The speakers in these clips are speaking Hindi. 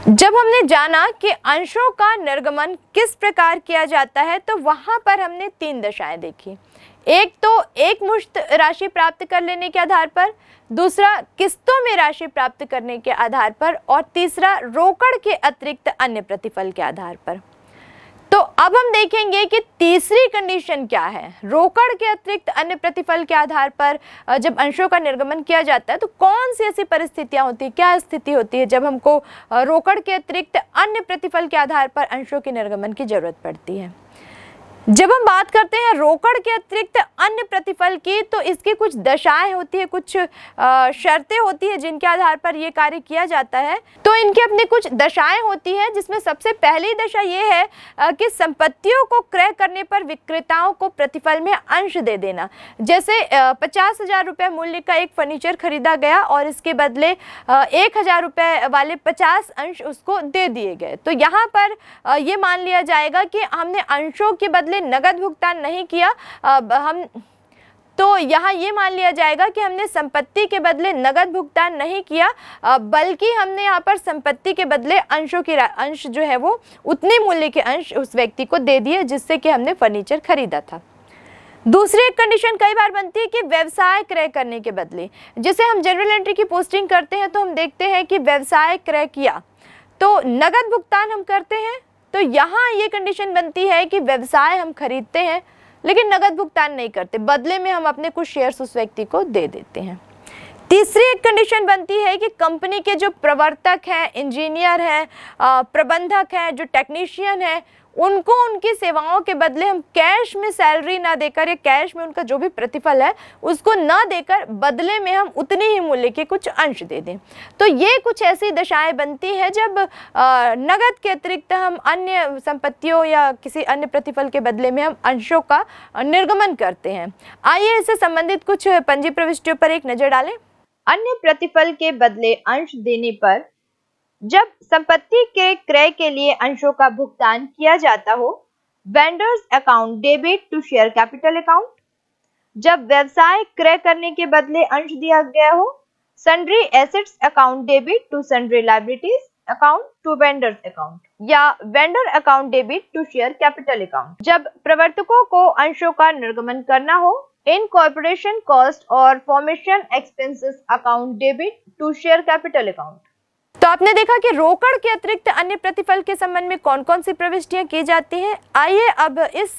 जब हमने जाना कि अंशों का निर्गमन किस प्रकार किया जाता है तो वहाँ पर हमने तीन दशाएँ देखी। एक तो एक मुश्त राशि प्राप्त कर लेने के आधार पर, दूसरा किस्तों में राशि प्राप्त करने के आधार पर, और तीसरा रोकड़ के अतिरिक्त अन्य प्रतिफल के आधार पर। तो अब हम देखेंगे कि तीसरी कंडीशन क्या है। रोकड़ के अतिरिक्त अन्य प्रतिफल के आधार पर जब अंशों का निर्गमन किया जाता है तो कौन सी ऐसी परिस्थितियाँ होती है? क्या स्थिति होती है जब हमको रोकड़ के अतिरिक्त अन्य प्रतिफल के आधार पर अंशों के निर्गमन की ज़रूरत पड़ती है? जब हम बात करते हैं रोकड़ के अतिरिक्त अन्य प्रतिफल की तो इसकी कुछ दशाएँ होती है, कुछ शर्तें होती है जिनके आधार पर यह कार्य किया जाता है। तो इनके अपने कुछ दशाएँ होती हैं, जिसमें सबसे पहली दशा ये है कि संपत्तियों को क्रय करने पर विक्रेताओं को प्रतिफल में अंश दे देना। जैसे पचास हज़ार रुपये मूल्य का एक फर्नीचर खरीदा गया और इसके बदले एक हज़ार रुपये वाले पचास अंश उसको दे दिए गए। तो यहाँ पर यह मान लिया जाएगा कि हमने अंशों के बदले नगद भुगतान नहीं किया हम तो यहाँ ये मान लिया जाएगा कि हमने संपत्ति के बदले नगद भुगतान नहीं किया बल्कि हमने यहाँ पर संपत्ति के बदले अंशों के अंश जो है वो उतने मूल्य के अंश उस व्यक्ति को दे दिए जिससे कि हमने फर्नीचर खरीदा था। दूसरी एक कंडीशन कई बार बनती है कि व्यवसाय क्रय करने के बदले। जैसे हम जनरल एंट्री की पोस्टिंग करते हैं तो हम देखते हैं कि व्यवसाय क्रय किया तो नगद भुगतान हम करते हैं तो यहाँ ये कंडीशन बनती है कि व्यवसाय हम खरीदते हैं, लेकिन नगद भुगतान नहीं करते। बदले में हम अपने कुछ शेयर्स उस व्यक्ति को दे देते हैं। तीसरी एक कंडीशन बनती है कि कंपनी के जो प्रवर्तक हैं इंजीनियर हैं प्रबंधक हैं, जो टेक्नीशियन हैं उनको उनकी सेवाओं के बदले हम कैश में सैलरी ना देकर या कैश में उनका जो भी प्रतिफल है, उसको ना देकर बदले में हम उतने ही मूल्य के कुछ अंश दे दें। तो ये कुछ ऐसी दशाएँ बनती हैं जब नगद के अतिरिक्त हम अन्य संपत्तियों या किसी अन्य प्रतिफल के बदले में हम अंशों का निर्गमन करते हैं। आइए इससे संबंधित कुछ पंजी प्रविष्टियों पर एक नज़र डालें। अन्य प्रतिफल के बदले अंश देने पर जब संपत्ति के क्रय के लिए अंशों का भुगतान किया जाता हो vendors account debit to share capital account जब व्यवसाय क्रय करने के बदले अंश दिया गया हो sundry assets account debit to sundry liabilities account to vendors account या vendor account debit to share capital account जब प्रवर्तकों को अंशों का निर्गमन करना हो इन कॉर्पोरेशन कॉस्ट और formation expenses account debit to share capital account तो आपने देखा कि रोकड़ के अतिरिक्त अन्य प्रतिफल के संबंध में कौन कौन सी प्रविष्टियाँ की जाती हैं? आइए अब इस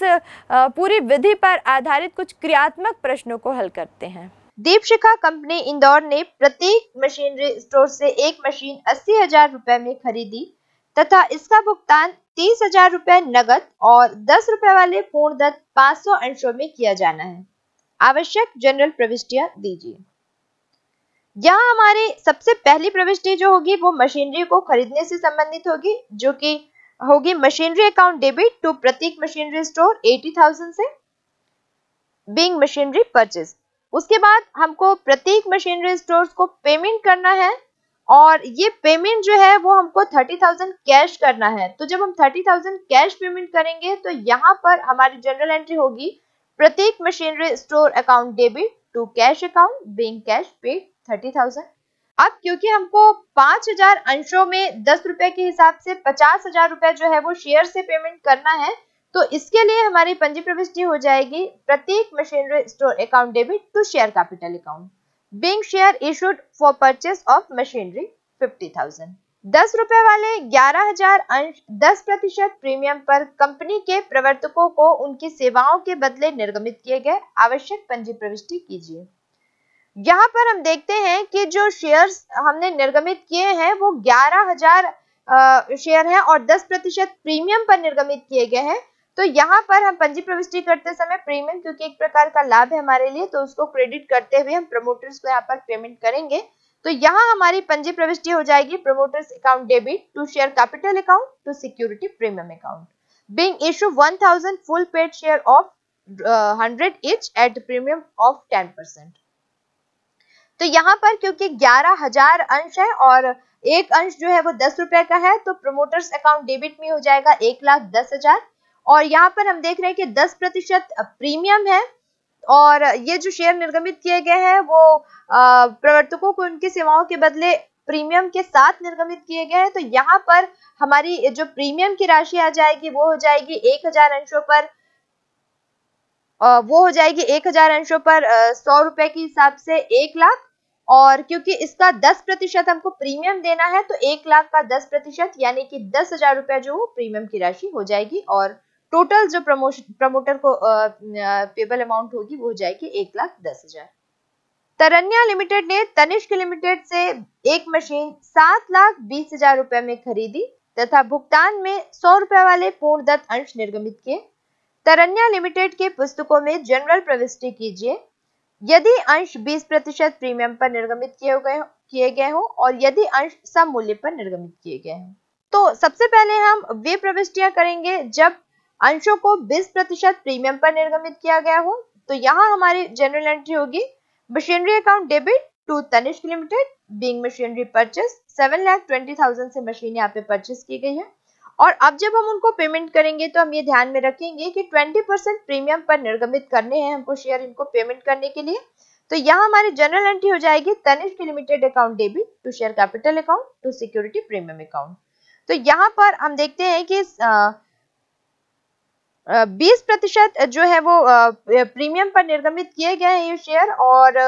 पूरी विधि पर आधारित कुछ क्रियात्मक प्रश्नों को हल करते हैं। दीपशिखा कंपनी इंदौर ने प्रत्येक मशीनरी स्टोर से एक मशीन अस्सी हज़ार रूपए में खरीदी तथा इसका भुगतान तीस हज़ार रूपए नगद और दस रुपए वाले पूर्णदत्त पाँच सौ अंशों में किया जाना है। आवश्यक जनरल प्रविष्टियाँ दीजिए। यहाँ हमारी सबसे पहली प्रविष्टि जो होगी वो मशीनरी को खरीदने से संबंधित होगी, जो कि होगी machinery account debit to Prateek machinery store eighty thousand से बिंग मशीनरी परचेज। उसके बाद हमको प्रतीक मशीनरी स्टोर को पेमेंट करना है और ये पेमेंट जो है वो हमको थर्टी थाउज़ेंड कैश करना है। तो जब हम थर्टी थाउज़ेंड कैश पेमेंट करेंगे तो यहाँ पर हमारी जनरल एंट्री होगी Prateek machinery store account debit to cash account, being cash paid thirty thousand. अब क्योंकि हमको पाँच हज़ार अंशों में दस रुपए के हिसाब से पचास हज़ार रुपए जो है वो शेयर से पेमेंट करना है तो इसके लिए हमारी पंजी प्रविष्टि हो जाएगी प्रत्येक machinery store account debit to share capital account being share issued for purchase of machinery fifty thousand दस रुपए वाले ग्यारह हज़ार अंश, दस प्रतिशत प्रीमियम पर कंपनी के प्रवर्तकों को उनकी सेवाओं के बदले निर्गमित किए गए आवश्यक पंजी प्रविष्टि कीजिए। यहाँ पर हम देखते हैं कि जो शेयर्स हमने निर्गमित किए हैं वो ग्यारह हज़ार शेयर हैं और 10 प्रतिशत प्रीमियम पर निर्गमित किए गए हैं। तो यहाँ पर हम पंजी प्रविष्टि करते समय प्रीमियम क्योंकि एक प्रकार का लाभ है हमारे लिए तो उसको क्रेडिट करते हुए हम प्रमोटर्स को यहाँ पर पेमेंट करेंगे। तो यहाँ हमारी पंजी प्रविष्टि हो जाएगी promoters account debit to share capital account to security premium account 1000 full paid share of uh, 100 each at premium of 10 percent तो यहाँ पर क्योंकि ग्यारह हज़ार अंश है और एक अंश जो है वो दस रुपए का है तो प्रोमोटर्स अकाउंट डेबिट में हो जाएगा एक लाख दस हज़ार। और यहाँ पर हम देख रहे हैं कि दस प्रतिशत प्रीमियम है और ये जो शेयर निर्गमित किए गए हैं, वो प्रवर्तकों को उनकी सेवाओं के बदले प्रीमियम के साथ निर्गमित किए गए हैं। तो यहाँ पर हमारी जो प्रीमियम की राशि आ जाएगी, वो हो जाएगी एक हज़ार अंशों पर वो हो जाएगी एक हज़ार अंशों पर सौ रुपए के हिसाब से एक लाख। और क्योंकि इसका दस प्रतिशत हमको प्रीमियम देना है तो एक लाख का दस प्रतिशत, यानी कि दस हज़ार रुपया जो वो प्रीमियम की राशि हो जाएगी और टोटल जो प्रमोशन प्रमोटर को पेबल अमाउंट होगी, वो हो जाएगी एक लाख दस हज़ार। तरन्या लिमिटेड ने तनिष्क लिमिटेड से एक मशीन सात लाख बीस हज़ार रुपए में खरीदी तथा भुगतान में सौ रुपए वाले पूर्ण दत्त अंश निर्गमित किए। तरन्या लिमिटेड के पुस्तकों में जनरल प्रविष्टि कीजिए। यदि अंश 20 प्रतिशत प्रीमियम पर निर्गमित किए गए किए गए हो और यदि अंश सम मूल्य पर निर्गमित किए गए हैं। तो सबसे पहले हम वे प्रविष्टियाँ करेंगे जब अंशों को 20 प्रतिशत प्रीमियम पर निर्गमित किया गया हो। तो यहाँ हमारी जनरल एंट्री होगी। Machinery account debit to Tanishq limited being machinery purchase seven lakh twenty thousand से मशीन यहाँ पे परचेस की गई है। और अब जब हम उनको पेमेंट करेंगे तो हम ये ध्यान में रखेंगे कि 20 परसेंट प्रीमियम पर निर्गमित करने हैं हमको शेयर इनको पेमेंट करने के लिए। तो यहाँ हमारी जनरल एंट्री हो जाएगी Tanishq limited account debit to share capital account to security premium account तो यहाँ पर हम देखते हैं कि बीस प्रतिशत जो है वो प्रीमियम पर निर्गमित किए गए हैं ये शेयर और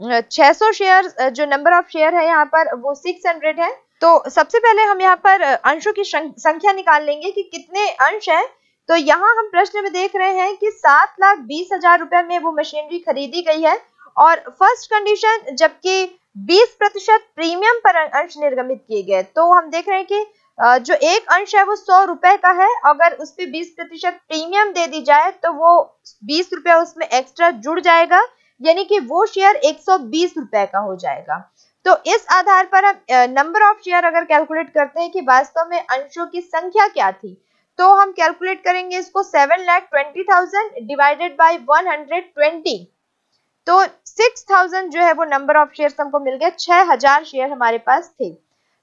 600 शेयर जो नंबर ऑफ़ शेयर है यहाँ पर वो 600 है। तो सबसे पहले हम यहाँ पर अंशों की संख्या निकाल लेंगे कि कितने अंश हैं। तो यहाँ हम प्रश्न में देख रहे हैं कि सात लाख बीस हज़ार रुपए में वो मशीनरी खरीदी गई है और फ़र्स्ट कंडीशन, जबकि 20 प्रतिशत प्रीमियम पर अंश निर्गमित किए गए। तो हम देख रहे हैं कि जो एक अंश है वो सौ रुपए का है। अगर उस पर बीस प्रतिशत प्रीमियम दे दी जाए तो वो बीस रुपया उसमें एक्स्ट्रा जुड़ जाएगा, यानी कि वो शेयर एक सौ बीस रुपए का हो जाएगा। तो इस आधार पर हम नंबर ऑफ़ शेयर अगर कैलकुलेट करते हैं कि वास्तव में अंशों की संख्या क्या थी तो हम कैलकुलेट करेंगे इसको seven lakh twenty thousand divided by one hundred twenty तो सिक्स थाउज़ेंड जो है वो नंबर ऑफ़ शेयर हमको मिल गए, छह हज़ार शेयर हमारे पास थे।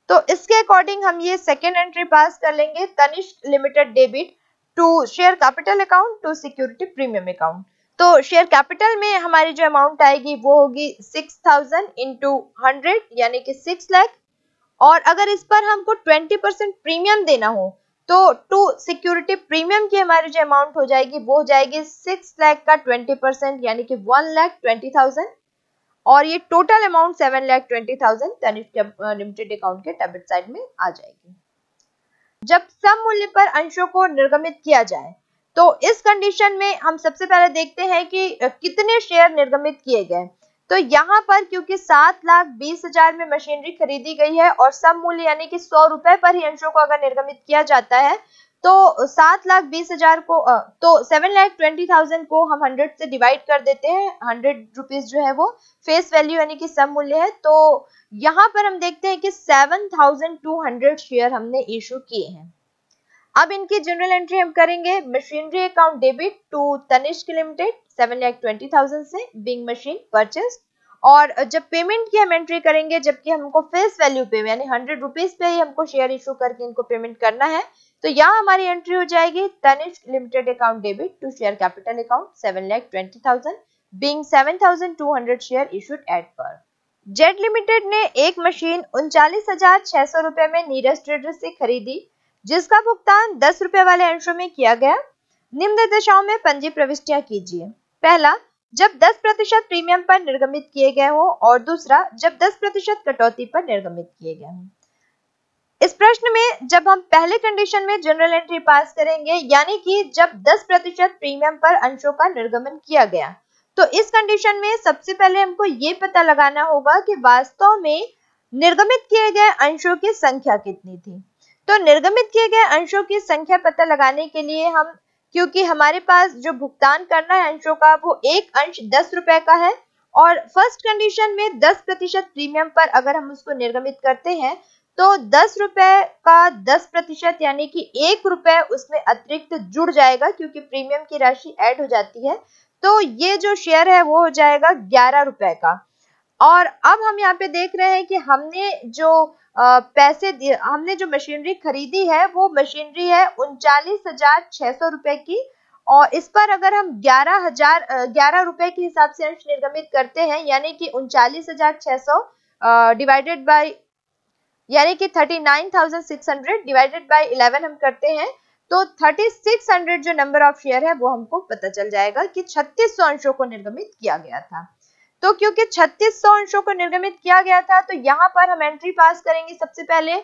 तो इसके अकॉर्डिंग हम ये सेकेंड एंट्री पास कर लेंगे, Tanishq limited debit to share capital account to security premium account तो शेयर कैपिटल में हमारी जो अमाउंट आएगी वो होगी सिक्स थाउज़ेंड इंटू हंड्रेड यानी कि सिक्स लैख और अगर इस पर हमको ट्वेंटी परसेंट प्रीमियम देना हो तो टू सिक्योरिटी प्रीमियम की हमारी जो अमाउंट हो जाएगी, वो हो जाएगी सिक्स लैख का ट्वेंटी परसेंट यानी कि वन लैख ट्वेंटी थाउज़ेंड और ये total amount seven lakh twenty thousand limited account के डेबिट साइड में आ जाएगी। जब सम मूल्य पर अंशों को निर्गमित किया जाए तो इस कंडीशन में हम सबसे पहले देखते हैं कि कितने शेयर निर्गमित किए गए। तो यहाँ पर क्योंकि सात लाख बीस हज़ार में मशीनरी खरीदी गई है और सम मूल्य यानी कि सौ रुपए पर ही अंशों को अगर निर्गमित किया जाता है तो सात लाख बीस हज़ार को तो सेवन लाख ट्वेंटी थाउज़ेंड को हम हंड्रेड से डिवाइड कर देते हैं। हंड्रेड रुपीज़ जो है वो फेस वैल्यू यानी कि सम मूल्य है। तो यहाँ पर हम देखते हैं कि seven thousand two hundred share हमने इशू किए हैं। अब इनकी जनरल एंट्री हम करेंगे machinery account debit to Tanishq limited seven lakh twenty thousand से बिंग मशीन परचेस और जब पेमेंट की हम एंट्री करेंगे, जबकि हमको फेस वैल्यू पे, यानी हंड्रेड रुपीज़ पे ही हमको शेयर इशू करके इनको पेमेंट करना है तो यहाँ हमारी एंट्री हो जाएगी Tanishq limited account debit to share capital account seven lakh twenty thousand being seven thousand two hundred share issued at par Jet limited ने एक मशीन उनचालीस हज़ार छह सौ रुपए में नीरज ट्रेडर से खरीदी जिसका भुगतान दस रुपए वाले अंशों में किया गया। निम्न दशाओं में पंजी प्रविष्टियाँ कीजिए। पहला, जब 10 प्रतिशत प्रीमियम पर निर्गमित किए गए हो और दूसरा, जब 10 प्रतिशत कटौती पर निर्गमित किए गए हों। इस प्रश्न में, जब हम पहले कंडीशन में जनरल एंट्री पास करेंगे, यानी कि जब 10 प्रतिशत प्रीमियम पर अंशों का निर्गमन किया गया तो इस कंडीशन में सबसे पहले हमको ये पता लगाना होगा कि वास्तव में निर्गमित किए गए अंशों की संख्या कितनी थी। तो निर्गमित किए गए अंशों की संख्या पता लगाने के लिए हम, क्योंकि हमारे पास जो भुगतान करना है अंशों का, वो एक अंश दस रुपए का है। और फ़र्स्ट कंडीशन में दस प्रतिशत प्रीमियम पर अगर हम उसको निर्गमित करते हैं तो दस रुपए का दस प्रतिशत यानी कि एक रुपए उसमें अतिरिक्त जुड़ जाएगा, क्योंकि प्रीमियम की राशि ऐड हो जाती है। तो ये जो शेयर है, वो हो जाएगा ग्यारह रुपए का। और अब हम यहाँ पे देख रहे हैं कि हमने जो पैसे हमने जो मशीनरी खरीदी है वो मशीनरी है उनचालीस हज़ार छह सौ रुपए की। और इस पर अगर हम ग्यारह हज़ार ग्यारह रुपए के हिसाब से अंश निर्गमित करते हैं यानी कि उनचालीस हज़ार छह सौ डिवाइडेड बाय यानी कि 39,600 डिवाइडेड बाय 11 हम करते हैं तो 3600 जो नंबर ऑफ़ शेयर है वो हमको पता चल जाएगा कि 3600 अंशों को निर्गमित किया गया था। तो क्योंकि 3600 अंशों को निर्गमित किया गया था तो यहाँ पर हम एंट्री पास करेंगे सबसे पहले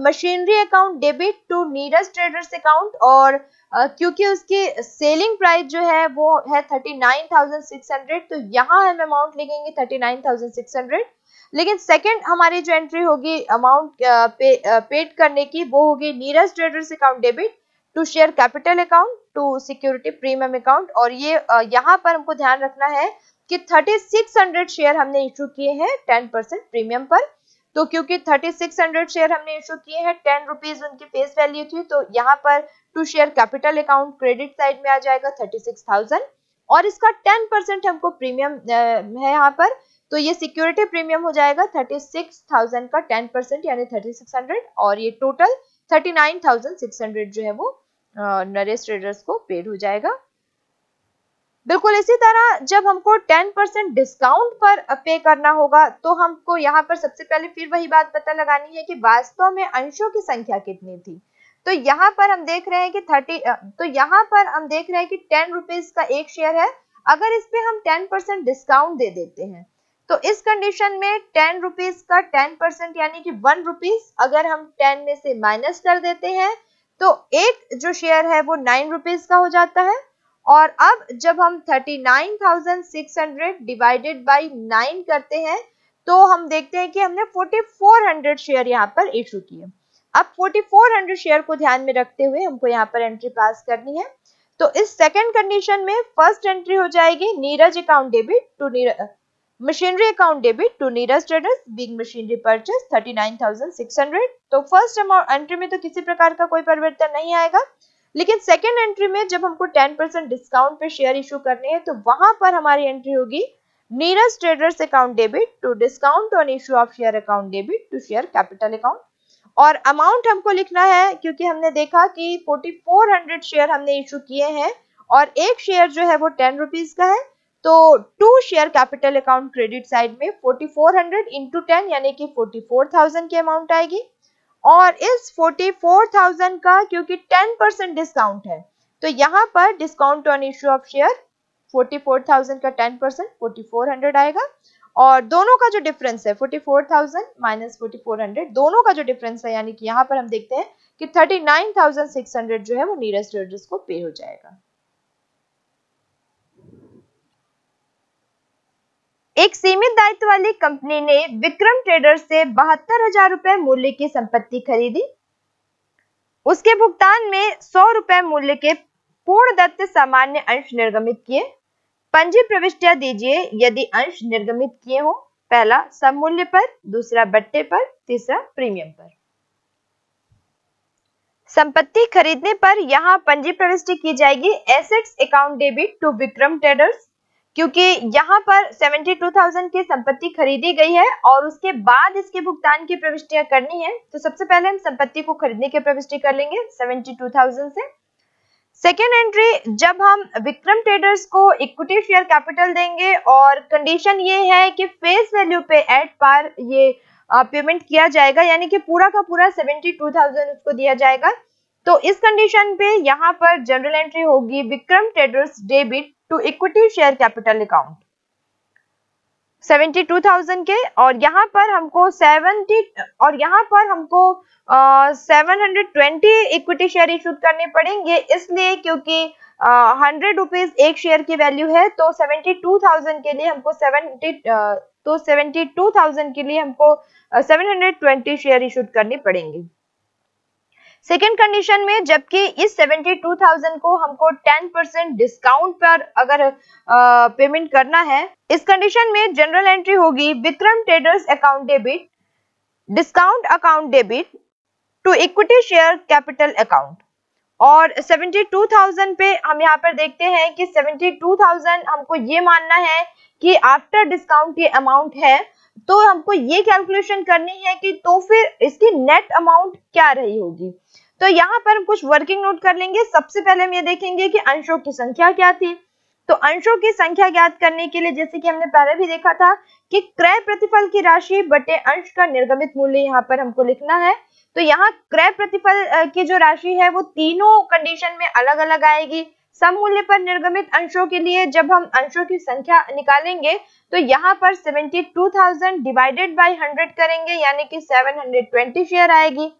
machinery account debit to Neeraj traders account और uh, क्योंकि उसकी सेलिंग प्राइस जो है वो है 39,600 तो यहाँ हम अमाउंट लिखेंगे 39,600 लेकिन सेकंड हमारी जो एंट्री होगी अमाउंट पे, पेड करने की वो होगी Neeraj traders account debit to share capital account to security premium account और ये यहाँ पर हमको ध्यान रखना है कि 3600 शेयर हमने इशू किए हैं 10 परसेंट प्रीमियम पर। तो क्योंकि 3600 शेयर हमने इशू किए हैं टेन रुपीज़ उनकी फेस वैल्यू थी तो यहाँ पर to share capital account credit side में आ जाएगा 36,000 और इसका 10 परसेंट हमको प्रीमियम है यहाँ पर तो ये सिक्योरिटी प्रीमियम हो जाएगा 36,000 का 10 परसेंट यानी 3600 और ये टोटल 39,600 जो है वो नरेश ट्रेडर्स को पेड हो जाएगा। बिल्कुल, इसी तरह जब हमको 10 परसेंट डिस्काउंट पर पे करना होगा तो हमको यहाँ पर सबसे पहले फिर वही बात पता लगानी है कि वास्तव में अंशों की संख्या कितनी थी। तो यहाँ पर हम देख रहे हैं कि 30 तो यहाँ पर हम देख रहे हैं कि टेन रुपीज़ का एक शेयर है। अगर इस पे हम 10 परसेंट डिस्काउंट दे देते हैं तो इस कंडीशन में टेन रुपीज़ का टेन परसेंट यानी कि वन रुपीज़ अगर हम टेन में से माइनस कर देते हैं तो एक जो शेयर है वो नाइन रुपीज़ का हो जाता है। और अब जब हम thirty nine thousand six hundred divided by nine करते हैं तो हम देखते हैं कि हमने फोर्टी फोर हंड्रेड शेयर यहाँ पर इशू किए। अब फोर्टी फोर हंड्रेड शेयर को ध्यान में रखते हुए हमको यहाँ पर एंट्री पास करनी है। तो इस सेकेंड कंडीशन में फ़र्स्ट एंट्री हो जाएगी Neeraj account debit to Neeraj machinery account debit to Neeraj traders being machinery purchase 39,600 तो फ़र्स्ट एंट्री में तो किसी प्रकार का कोई परिवर्तन नहीं आएगा। लेकिन सेकेंड एंट्री में जब हमको 10 परसेंट डिस्काउंट पे शेयर इशू करने हैं तो वहाँ पर हमारी एंट्री होगी Neeraj traders account debit to discount on issue of share account debit to share capital account और अमाउंट हमको लिखना है क्योंकि हमने देखा कि 4400 शेयर हमने इशू किए हैं और एक शेयर जो है वो टेन रुपीज़ का है तो to share capital account credit side में 4400 इंटू टेन यानी कि 44,000 की अमाउंट आएगी। और इस 44,000 का क्योंकि 10 परसेंट डिस्काउंट है तो यहाँ पर discount on issue of share 44,000 का 10 परसेंट फोर्टी आएगा। और दोनों का जो डिफरेंस है 44,000 माइनस फोर्टी दोनों का जो डिफरेंस है यानी कि यहाँ पर हम देखते हैं कि 39,600 जो है वो नीरज ट्रेडर्स को पे हो जाएगा। एक सीमित दायित्व वाली कंपनी ने विक्रम ट्रेडर्स से बहत्तर हज़ार रुपए मूल्य की संपत्ति खरीदी। उसके भुगतान में सौ रुपए मूल्य के पूर्ण दत्त सामान्य अंश निर्गमित किए। पंजी प्रविष्टियाँ दीजिए, यदि अंश निर्गमित किए हो। पहला सब मूल्य पर, दूसरा बट्टे पर, तीसरा प्रीमियम पर। संपत्ति खरीदने पर यहाँ पंजी प्रविष्टि की जाएगी। Assets account debit to Vikram traders. क्योंकि यहाँ पर 72,000 की संपत्ति खरीदी गई है और उसके बाद इसके भुगतान की प्रविष्टियाँ करनी है तो सबसे पहले हम संपत्ति को खरीदने की प्रविष्टि कर लेंगे 72,000 से। सेकेंड एंट्री जब हम विक्रम ट्रेडर्स को इक्विटी शेयर कैपिटल देंगे और कंडीशन ये है कि फेस वैल्यू पे एट पार ये पेमेंट किया जाएगा यानी कि पूरा का पूरा 72,000 उसको दिया जाएगा तो इस कंडीशन पे यहाँ पर जनरल एंट्री होगी Vikram traders debit to equity share capital account 72,000 के और यहाँ पर हमको 70 और यहाँ पर हमको seven hundred twenty equity share issue करने पड़ेंगे इसलिए क्योंकि हंड्रेड रुपीज़ एक शेयर की वैल्यू है तो 72,000 के लिए हमको 70 तो 72,000 के लिए हमको seven hundred twenty share issue करने पड़ेंगे। सेकेंड कंडीशन में जबकि इस 72,000 को हमको 10 परसेंट डिस्काउंट पर अगर पेमेंट करना है इस कंडीशन में जनरल एंट्री होगी Vikram traders account debit discount account debit to equity share capital account और 72,000 पे हम यहाँ पर देखते हैं कि 72,000 हमको ये मानना है कि आफ्टर डिस्काउंट ये अमाउंट है तो हमको ये कैलकुलेशन करनी है कि तो फिर इसकी नेट अमाउंट क्या रही होगी? तो यहाँ पर हम कुछ वर्किंग नोट कर लेंगे। सबसे पहले हम ये देखेंगे कि अंशों की संख्या क्या थी। तो अंशों की संख्या ज्ञात करने के लिए जैसे कि हमने पहले भी देखा था कि क्रय प्रतिफल की राशि बटे अंश का निर्गमित मूल्य यहाँ पर हमको लिखना है। तो यहाँ क्रय प्रतिफल की जो राशि है वो तीनों कंडीशन में अलग अलग आएगी। सम मूल्य पर निर्गमित अंशों के लिए जब हम अंशों की संख्या निकालेंगे तो यहाँ पर 72,000 डिवाइडेड बाय 100 करेंगे यानी कि 720 शेयर आएगी।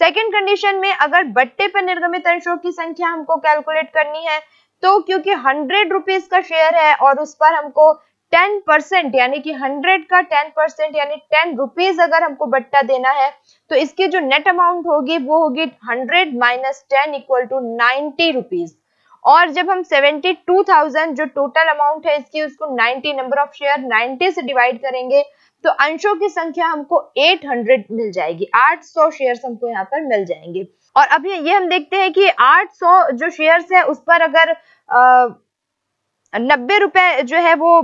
सेकंड कंडीशन में अगर बट्टे पर निर्गमित अंशों की संख्या हमको कैलकुलेट करनी है तो क्योंकि हंड्रेड रुपीज़ का शेयर है और उस पर हमको टेन परसेंट यानी कि हंड्रेड का टेन परसेंट यानी टेन रुपीज़ अगर हमको बट्टा देना है तो इसकी जो नेट अमाउंट होगी, वो होगी hundred minus ten equal to ninety rupees और जब हम सेवेंटी टू थाउज़ेंड जो टोटल अमाउंट है, इसकी उसको ninety number of share ninety से डिवाइड करेंगे तो अंशों की संख्या हमको 800 मिल जाएगी। 800 शेयर्स हमको यहाँ पर मिल जाएँगे। और अभी ये हम देखते हैं कि 800 जो शेयर्स है उस पर अगर नब्बे रुपए जो है वो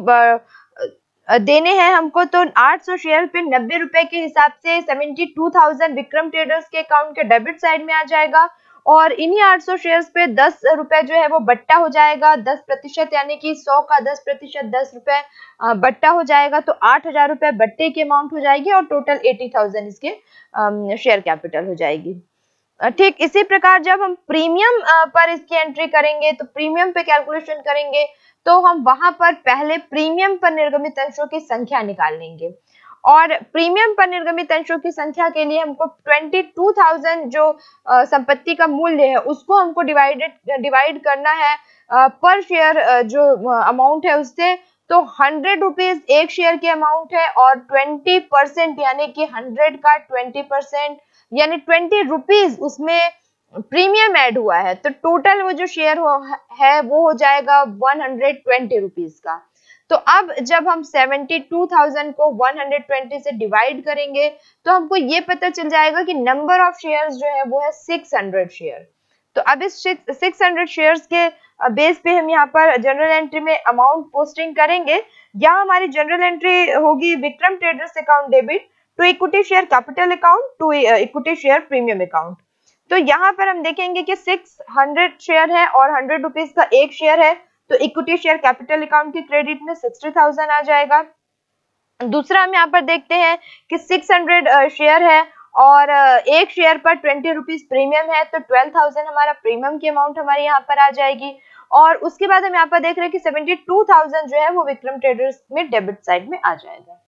देने हैं हमको तो 800 शेयर पे नब्बे रुपए के हिसाब से 72,000 विक्रम ट्रेडर्स के अकाउंट के डेबिट साइड में आ जाएगा। और इन्हीं 800 शेयर्स पे 10 रुपए जो है वो बट्टा हो जाएगा। 10 प्रतिशत यानी कि 100 का 10 प्रतिशत दस रुपए बट्टा हो जाएगा तो आठ हज़ार रुपए बट्टे की अमाउंट हो जाएगी और टोटल 80,000 इसके शेयर कैपिटल हो जाएगी। ठीक इसी प्रकार जब हम प्रीमियम पर इसकी एंट्री करेंगे तो प्रीमियम पे कैलकुलेशन करेंगे तो हम वहाँ पर पहले प्रीमियम पर निर्गमित अंशों की संख्या निकाल लेंगे। और प्रीमियम पर निर्गमित अंशों की संख्या के लिए हमको 22,000 जो संपत्ति का मूल्य है उसको हमको डिवाइडेड डिवाइड करना है पर शेयर जो अमाउंट है उससे तो हंड्रेड रुपीज़ एक शेयर की अमाउंट है और ट्वेंटी परसेंट यानी कि हंड्रेड का ट्वेंटी परसेंट यानी ट्वेंटी रुपीज़ उसमें प्रीमियम ऐड हुआ है तो टोटल वो जो शेयर हो है वो हो जाएगा वन हंड्रेड ट्वेंटी रुपीज़ का। तो अब जब हम 72,000 को 120 से डिवाइड करेंगे तो हमको ये पता चल जाएगा कि नंबर ऑफ़ शेयर्स जो है वो है 600 शेयर तो अब इस 600 शेयर्स के बेस पे हम यहाँ पर जनरल एंट्री में अमाउंट पोस्टिंग करेंगे। यहाँ हमारी जनरल एंट्री होगी Vikram traders account debit to equity share capital account to equity share premium account तो यहाँ पर हम देखेंगे कि 600 शेयर है और हंड्रेड रुपीज़ का एक शेयर है। तो इक्विटी शेयर कैपिटल अकाउंट के क्रेडिट में सिक्सटी थाउज़ेंड आ जाएगा। दूसरा हम यहाँ पर देखते हैं कि 600 शेयर है और एक शेयर पर ट्वेंटी रुपीज़ प्रीमियम है तो ट्वेल्व थाउज़ेंड हमारा प्रीमियम की अमाउंट हमारे यहाँ पर आ जाएगी। और उसके बाद हम यहाँ पर देख रहे हैं कि सेवेंटी टू थाउज़ेंड जो है वो विक्रम ट्रेडर्स में डेबिट साइड में आ जाएगा।